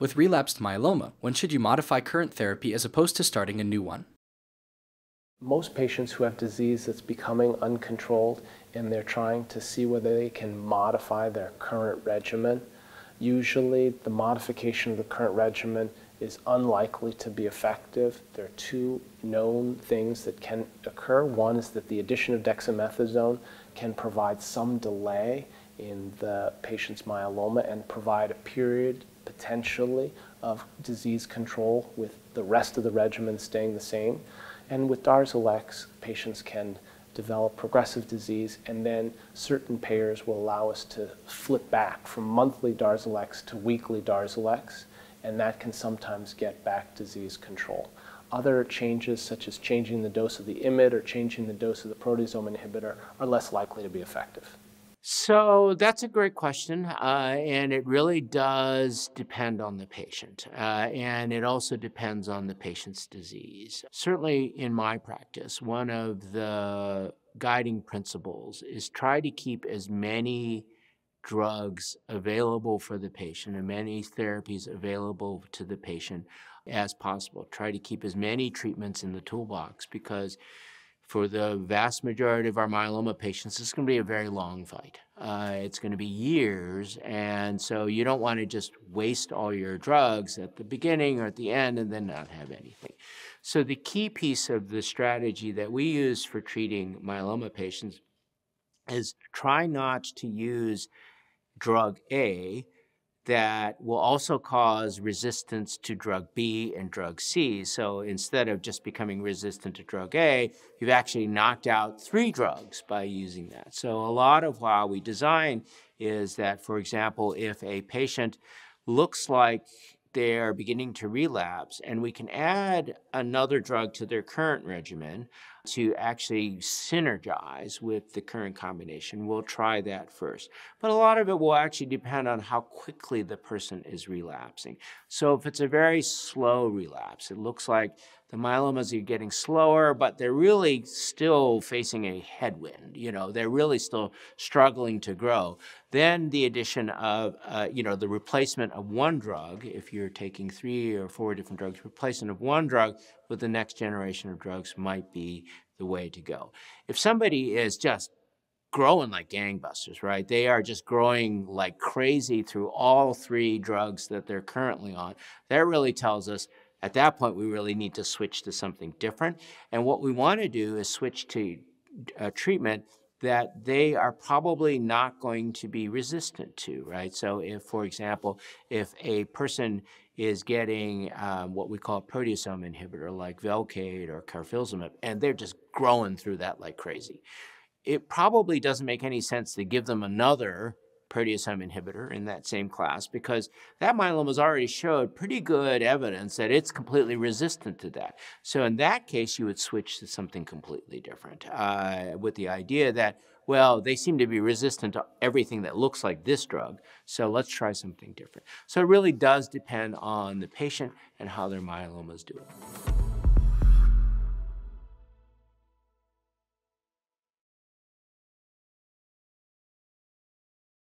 With relapsed myeloma, when should you modify current therapy as opposed to starting a new one? Most patients who have disease that's becoming uncontrolled and they're trying to see whether they can modify their current regimen, usually the modification of the current regimen is unlikely to be effective. There are two known things that can occur. One is that the addition of dexamethasone can provide some delay in the patient's myeloma and provide a period potentially of disease control with the rest of the regimen staying the same. And with Darzalex, patients can develop progressive disease, and then certain payers will allow us to flip back from monthly Darzalex to weekly Darzalex, and that can sometimes get back disease control. Other changes, such as changing the dose of the IMiD or changing the dose of the proteasome inhibitor, are less likely to be effective. So that's a great question, uh, and it really does depend on the patient, uh, and it also depends on the patient's disease. Certainly, in my practice, one of the guiding principles is try to keep as many drugs available for the patient and many therapies available to the patient as possible. Try to keep as many treatments in the toolbox because for the vast majority of our myeloma patients, it's going to be a very long fight. Uh, it's going to be years. And so you don't want to just waste all your drugs at the beginning or at the end and then not have anything. So the key piece of the strategy that we use for treating myeloma patients is try not to use drug A that will also cause resistance to drug B and drug C. So instead of just becoming resistant to drug A, you've actually knocked out three drugs by using that. So a lot of how we design is that, for example, if a patient looks like they're beginning to relapse, and we can add another drug to their current regimen to actually synergize with the current combination. We'll try that first. But a lot of it will actually depend on how quickly the person is relapsing. So if it's a very slow relapse, it looks like the myelomas are getting slower, but they're really still facing a headwind. You know, they're really still struggling to grow. Then the addition of, uh, you know, the replacement of one drug, if you're taking three or four different drugs, replacement of one drug with the next generation of drugs might be the way to go. If somebody is just growing like gangbusters, right? They are just growing like crazy through all three drugs that they're currently on. That really tells us at that point, we really need to switch to something different. And what we want to do is switch to a uh, treatment that they are probably not going to be resistant to, right? So if, for example, if a person is getting um, what we call a proteasome inhibitor like Velcade or carfilzomib, and they're just growing through that like crazy, it probably doesn't make any sense to give them another proteasome inhibitor in that same class because that myeloma has already showed pretty good evidence that it's completely resistant to that. So in that case, you would switch to something completely different uh, with the idea that, well, they seem to be resistant to everything that looks like this drug, so let's try something different. So it really does depend on the patient and how their myeloma is doing.